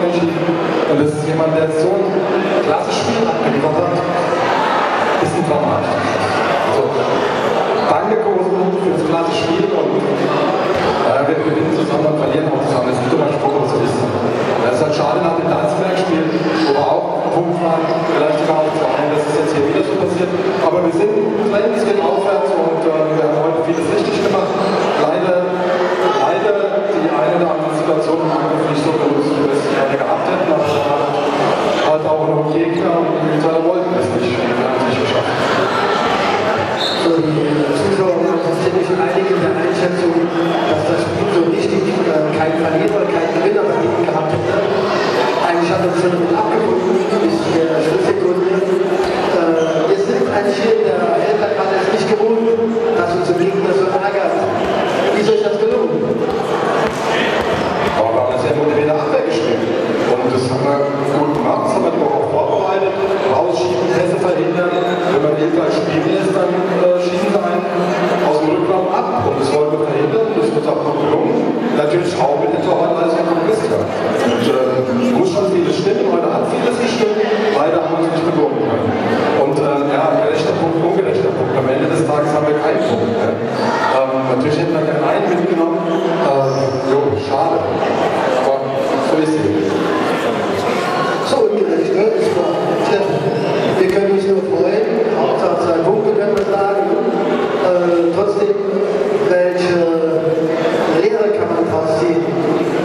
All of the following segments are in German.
unentschieden. Und das ist jemand, der so ein klasse Spiel abgeliefert hat, ist ein Traumhaft. Also, danke Kosen für das klasse Spiel und äh, wir gewinnen zusammen und verlieren auch zusammen. Das ist ein dummer Spruch, ist es. Das ist halt schade nach dem Landsberg-Spiel, wo wir auch Punkt waren, vielleicht sogar auch zwei, das ist jetzt hier wieder so passiert. Aber wir sind Trend, es geht aufwärts und äh, wir haben heute vieles richtig gemacht. Leider, leider die eine oder andere Situation im Angriff nicht so gelöst, wie wir es gerne gehabt hätten, aber Gegner und die Mitglieder wollten es nicht. Haben es nicht geschafft. Zuschauer waren sich in der Einschätzung, dass das Spiel so richtig äh, kein Verlierer, kein Gewinner gehabt hätte. Eigentlich hat sich schon damit abgefunden, bis der Schlusssekunde. Äh, wir sind eigentlich hier in der Elterkarte nicht gewohnt, dass uns im Gegner so ärgert. Wie soll ich das gelungen? Aber wir haben eine sehr motivierte Abwehr gespielt. Und das haben wir gut gemacht, das haben wir auch vorbereitet. Rausschieben, Pässe verhindern. Wenn man hier gleich spielen lässt, dann äh, schießen sie einen aus dem Rückraum ab. Und das wollten wir verhindern. Das ist uns auch gut gelungen. Natürlich auch mit dem Torwart alles kompromiss gehabt. Und äh, muss schon vieles stimmen. Heute hat vieles gestimmt. Leider haben wir es nicht belohnen können. Und äh, ja, gerechter Punkt, ungerechter Punkt. Am Ende des Tages haben wir keinen Punkt. Ne? Ähm, natürlich hätten wir gerne einen mitgenommen. Äh, jo, schade. Aber so ist es. So ungerecht, ne? Ist wahr. Steffen, wir können uns nur freuen. Hauptsache zwei Punkte können wir sagen. Äh, trotzdem, welche Lehre kann man daraus ziehen?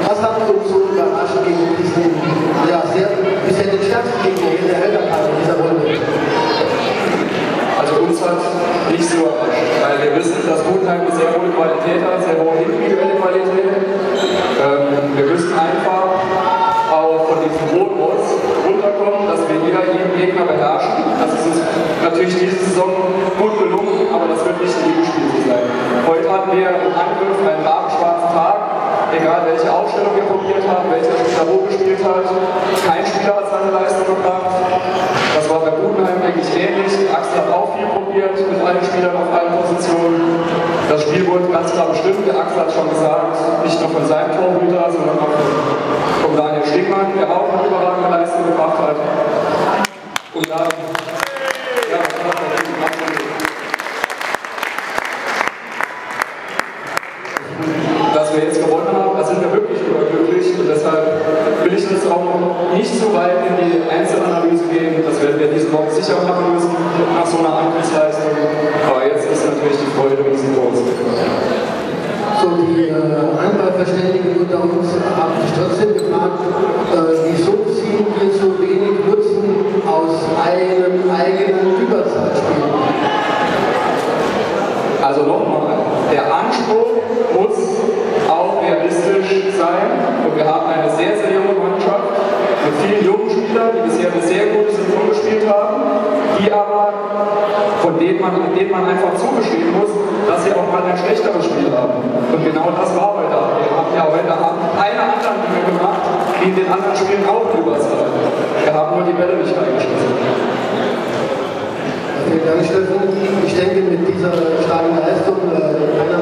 Was hat uns so überrascht gegen diesen, ja, sehr, bisher den stärksten Gegner in der Helderkarte in dieser Runde? Also uns hat nicht so überrascht, weil wir wissen, dass Gutenheim eine sehr hohe Qualität hat, sehr hohe individuelle Qualität. Ähm, wir müssen einfach auch von diesem Modus runterkommen, dass wir jeder jeden Gegner beherrschen. Das ist uns natürlich diese Saison gut gelungen, aber das wird nicht in jedem Spiel so sein. Heute hatten wir Angriff einen rabenschwarzen Tag, egal welche Aufstellung wir probiert haben, welcher Spieler wo gespielt hat. Kein Spieler hat seine Leistung gebracht. Das war bei Budenheim eigentlich ähnlich. Axel hat auch viel probiert mit allen Spielern auf allen Positionen. Das Spiel wurde ganz klar bestimmt. Der Axel hat schon gesagt, nicht nur von seinem Torhüter, sondern auch von, von Daniel Stegmann, der auch eine überragende Leistung gebracht hat. Und dann, ja, das war absolut. dass wir jetzt gewonnen haben, da sind wir wirklich überglücklich und deshalb will ich jetzt auch noch nicht so weit in die Einzelanalyse gehen. Das werden wir diese Woche sicher machen müssen nach so einer Angriffsleistung. Aber jetzt ist natürlich die Freude riesengroß. So, die äh, Handballverständigen unter uns haben sich trotzdem gefragt, äh, wieso ziehen wir so wenig Nutzen aus einem eigenen Überzahlspiel? Also nochmal, der Anspruch muss auch realistisch sein und wir haben eine sehr, sehr junge Mannschaft mit vielen jungen Spielern, die eine sehr gute Saison gespielt haben, die aber, von denen man, denen man einfach zugestehen muss, dass sie auch mal ein schlechteres Spiel haben. Und genau das war heute Abend. Wir haben ja heute Abend anderen Dinge gemacht, wie in den anderen Spielen auch Überzahl. Wir haben nur die Bälle nicht reingeschmissen. Vielen Dank, Steffen. Ich denke, mit dieser starken Leistung äh,